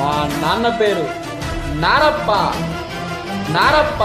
మా నాన్న పేరు నారప్ప. నారప్ప.